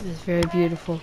It is very beautiful.